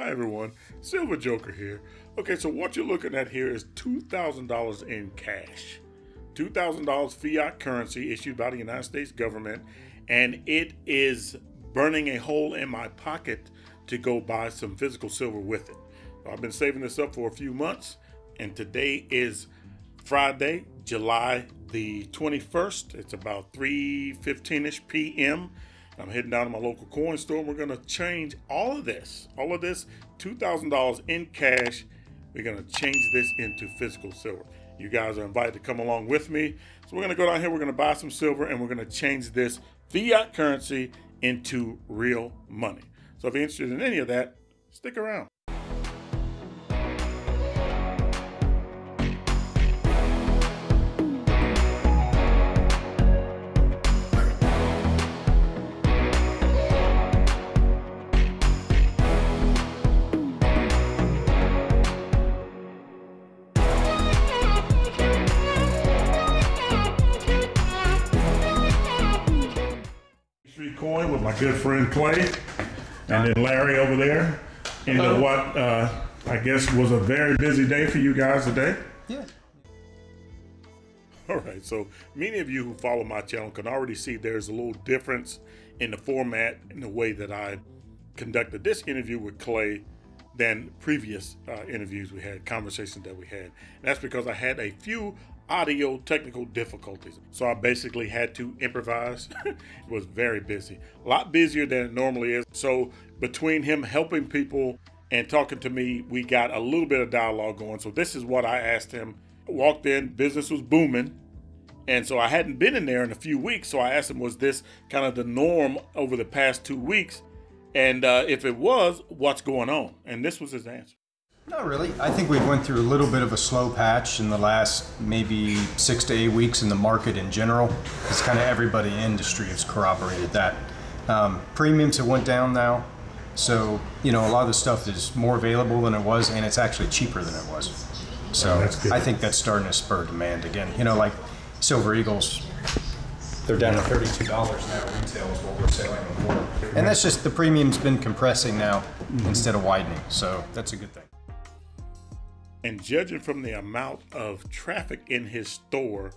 Hi everyone, Silver Joker here. Okay, so what you're looking at here is $2,000 in cash. $2,000 fiat currency issued by the United States government, and it is burning a hole in my pocket to go buy some physical silver with it. I've been saving this up for a few months, and today is Friday, July the 21st. It's about 3:15ish p.m. I'm heading down to my local coin store we're going to change all of this, all of this $2,000 in cash. We're going to change this into physical silver. You guys are invited to come along with me. So we're going to go down here, we're going to buy some silver and we're going to change this fiat currency into real money. So if you're interested in any of that, stick around. With my good friend Clay, and then Larry over there. into what? Uh, I guess was a very busy day for you guys today. Yeah. All right, so many of you who follow my channel can already see there's a little difference in the format and the way that I conducted this interview with Clay than previous uh, interviews we had, conversations that we had. And that's because I had a few audio technical difficulties. So I basically had to improvise. it was very busy, a lot busier than it normally is. So between him helping people and talking to me, we got a little bit of dialogue going. So this is what I asked him. Walked in, business was booming. And so I hadn't been in there in a few weeks. So I asked him, was this kind of the norm over the past two weeks? And uh, if it was, what's going on? And this was his answer. Not really. I think we've went through a little bit of a slow patch in the last maybe six to eight weeks in the market in general. It's kind of everybody in the industry has corroborated that. Um, premiums have went down now, so you know a lot of the stuff is more available than it was, and it's actually cheaper than it was. So Oh. I think that's starting to spur demand again. You know, like Silver Eagles, they're down to thirty-two dollars now. Retail is what we're selling them for, and that's just the premium's been compressing now instead of widening. So that's a good thing. And judging from the amount of traffic in his store,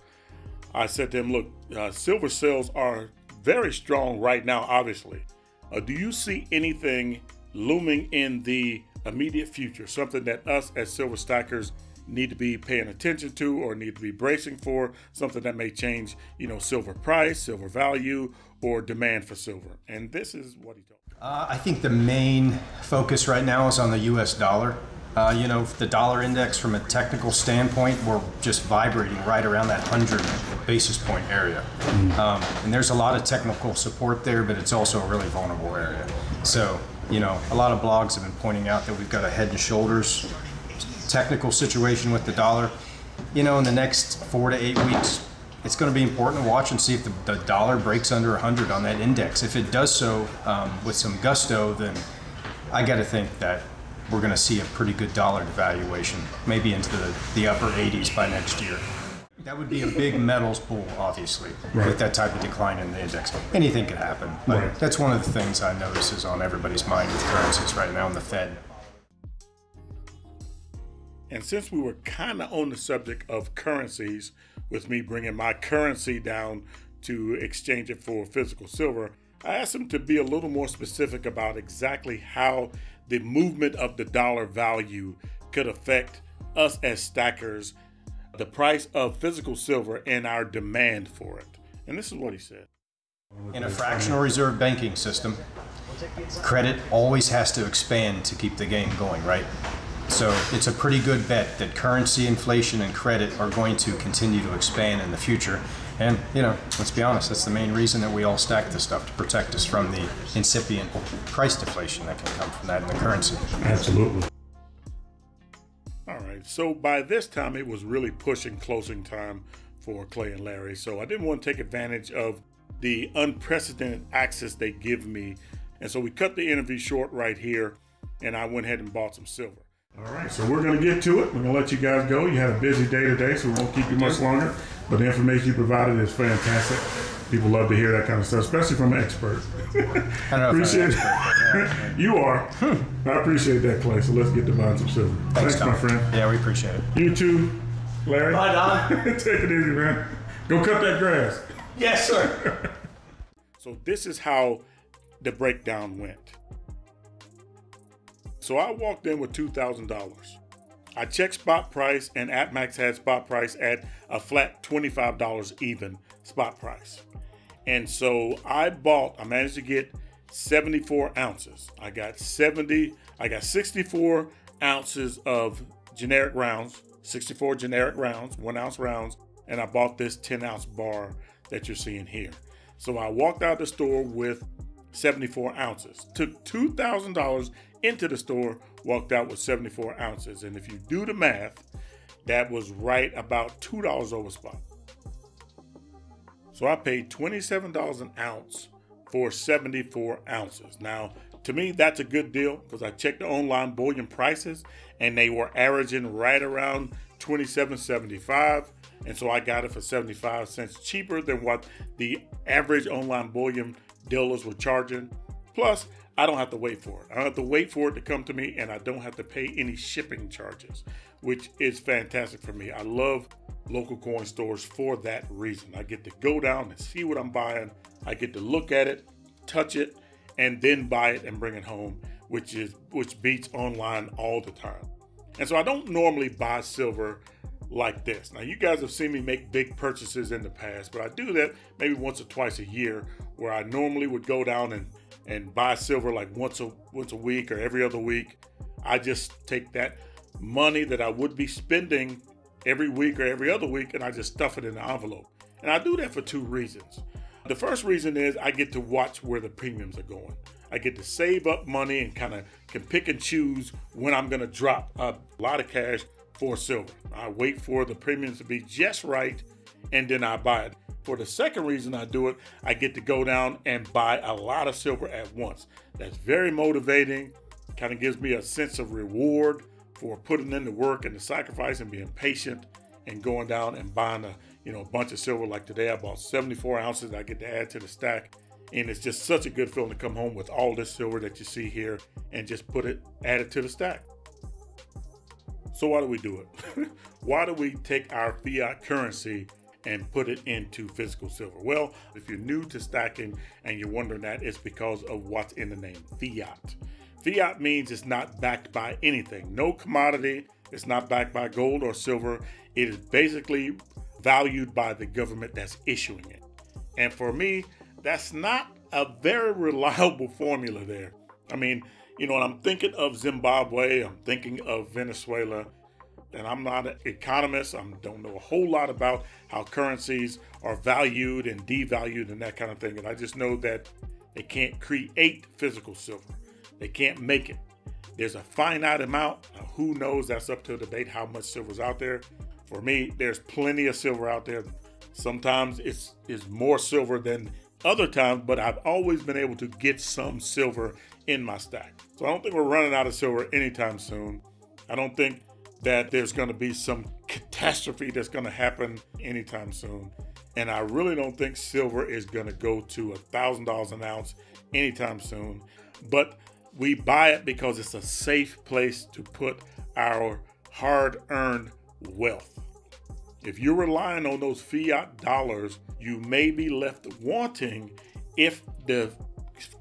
I said to him, Look, uh, silver sales are very strong right now, obviously. Uh, do you see anything looming in the immediate future? Something that us as silver stackers need to be paying attention to or need to be bracing for? Something that may change, you know, silver price, silver value, or demand for silver. And this is what he told me. Uh, I think the main focus right now is on the U.S. dollar. Uh, you know, the dollar index from a technical standpoint, we're just vibrating right around that 100 basis point area. Um, and there's a lot of technical support there, but it's also a really vulnerable area. So, you know, a lot of blogs have been pointing out that we've got a head and shoulders technical situation with the dollar. You know, in the next four to eight weeks, it's going to be important to watch and see if the, the dollar breaks under 100 on that index. If it does so um, with some gusto, then I got to think that we're going to see a pretty good dollar devaluation, maybe into the, the upper 80s by next year. That would be a big metals bull, obviously, with that type of decline in the index. Anything could happen. But Right. that's one of the things I notice is on everybody's mind with currencies right now in the Fed. And since we were kind of on the subject of currencies, with me bringing my currency down to exchange it for physical silver, I asked him to be a little more specific about exactly how the movement of the dollar value could affect us as stackers, the price of physical silver, and our demand for it. And this is what he said. In a fractional reserve banking system, credit always has to expand to keep the game going, right? So it's a pretty good bet that currency, inflation, and credit are going to continue to expand in the future. And, you know, let's be honest, that's the main reason that we all stack this stuff to protect us from the incipient price deflation that can come from that in the currency. Absolutely. All right. So by this time, it was really pushing closing time for Clay and Larry. So I didn't want to take advantage of the unprecedented access they give me. And so we cut the interview short right here, and I went ahead and bought some silver. All right. So we're going to get to it. We're going to let you guys go. You had a busy day today, so we won't keep you much longer. But the information you provided is fantastic. People love to hear that kind of stuff, especially from an expert. I know appreciate if expert, yeah. you are. Hmm. I appreciate that, Clay. So let's get to buying some silver. Thanks, Tom. my friend. Yeah, we appreciate it. You too, Larry. Bye, Don. Take it easy, man. Go cut that grass. yes, sir. So this is how the breakdown went. So I walked in with two thousand dollars. I checked spot price, and APMEX had spot price at a flat twenty-five dollars even spot price. And so I bought. I managed to get seventy-four ounces. I got seventy. I got sixty-four ounces of generic rounds. Sixty-four generic rounds, one ounce rounds, and I bought this ten ounce bar that you're seeing here. So I walked out the store with 74 ounces. Took $2,000 into the store, walked out with 74 ounces. And if you do the math, that was right about $2 over spot. So I paid $27 an ounce for 74 ounces. Now, to me, that's a good deal because I checked the online bullion prices and they were averaging right around 27.75 and so I got it for 75 cents cheaper than what the average online bullion dealers were charging. Plus, I don't have to wait for it. I don't have to wait for it to come to me, and I don't have to pay any shipping charges, which is fantastic for me. I love local coin stores for that reason. I get to go down and see what I'm buying. I get to look at it, touch it, and then buy it and bring it home, which is which beats online all the time. And so I don't normally buy silver like this. Now, you guys have seen me make big purchases in the past, but I do that maybe once or twice a year where I normally would go down and, and buy silver like once a once a week or every other week. I just take that money that I would be spending every week or every other week and I just stuff it in the envelope. And I do that for two reasons. The first reason is I get to watch where the premiums are going. I get to save up money and kind of can pick and choose when I'm going to drop a lot of cash for silver. I wait for the premiums to be just right and then I buy it. For the second reason I do it, I get to go down and buy a lot of silver at once. That's very motivating, kind of gives me a sense of reward for putting in the work and the sacrifice and being patient and going down and buying a you know a bunch of silver like today I bought 74 ounces I get to add to the stack and it's just such a good feeling to come home with all this silver that you see here and just put it add it to the stack. So why do we do it? why do we take our fiat currency and put it into physical silver? Well, if you're new to stacking and you're wondering that, it's because of what's in the name fiat. Fiat means it's not backed by anything, no commodity, it's not backed by gold or silver. It is basically valued by the government that's issuing it. And for me, that's not a very reliable formula there. I mean, you know, when I'm thinking of Zimbabwe, I'm thinking of Venezuela, and I'm not an economist. I don't know a whole lot about how currencies are valued and devalued and that kind of thing. And I just know that they can't create physical silver. They can't make it. There's a finite amount. Now, who knows? That's up to debate how much silver's out there. For me, there's plenty of silver out there. Sometimes it's is more silver than other times, but I've always been able to get some silver in my stack. So I don't think we're running out of silver anytime soon. I don't think that there's going to be some catastrophe that's going to happen anytime soon. And I really don't think silver is going to go to a $1,000 an ounce anytime soon. But we buy it because it's a safe place to put our hard earned wealth. If you're relying on those fiat dollars, you may be left wanting if the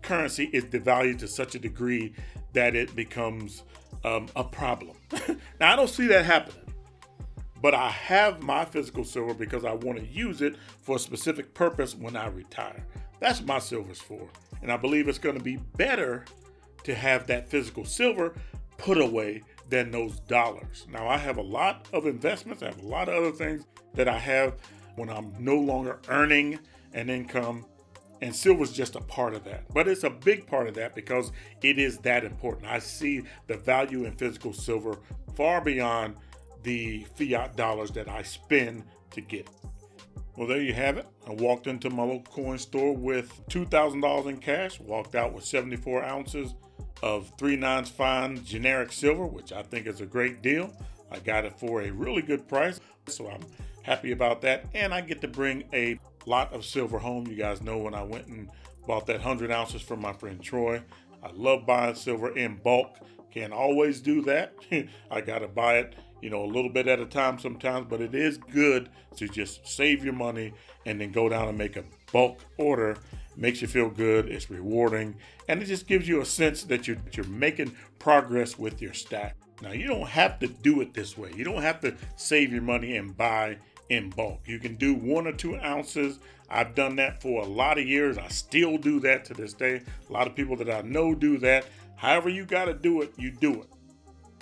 currency is devalued to such a degree that it becomes um, a problem. now, I don't see that happening, but I have my physical silver because I want to use it for a specific purpose when I retire. That's my silver's for. And I believe it's going to be better to have that physical silver put away than those dollars. Now, I have a lot of investments, I have a lot of other things that I have when I'm no longer earning an income and silver is just a part of that. But it's a big part of that because it is that important. I see the value in physical silver far beyond the fiat dollars that I spend to get. Well, there you have it. I walked into my local coin store with $2,000 in cash, walked out with 74 ounces of 3 nines fine generic silver, which I think is a great deal. I got it for a really good price, so I'm happy about that. And I get to bring a lot of silver home. You guys know when I went and bought that 100 ounces from my friend Troy. I love buying silver in bulk. Can't always do that. I got to buy it, you know, a little bit at a time sometimes, but it is good to just save your money and then go down and make a bulk order. Makes you feel good, it's rewarding, and it just gives you a sense that you're, you're making progress with your stack. Now, you don't have to do it this way. You don't have to save your money and buy in bulk. You can do one or two ounces. I've done that for a lot of years. I still do that to this day. A lot of people that I know do that. However, you got to do it, you do it.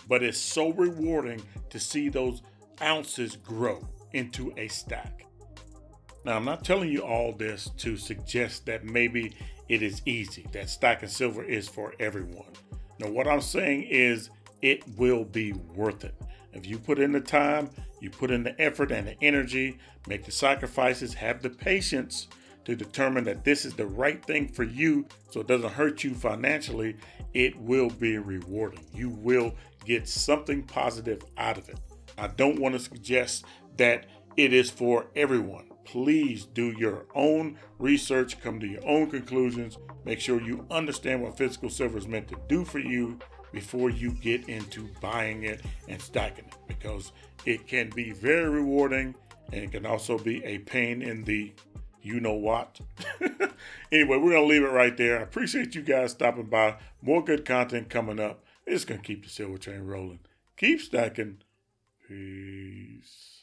But it's so rewarding to see those ounces grow into a stack. Now, I'm not telling you all this to suggest that maybe it is easy, that stacking silver is for everyone. Now, what I'm saying is it will be worth it. If you put in the time, you put in the effort and the energy, make the sacrifices, have the patience to determine that this is the right thing for you so it doesn't hurt you financially, it will be rewarding. You will get something positive out of it. I don't want to suggest that it is for everyone. Please do your own research, come to your own conclusions, make sure you understand what physical silver is meant to do for you before you get into buying it and stacking it because it can be very rewarding and it can also be a pain in the you know what. anyway, we're going to leave it right there. I appreciate you guys stopping by. More good content coming up. It's going to keep the silver chain rolling. Keep stacking. Peace.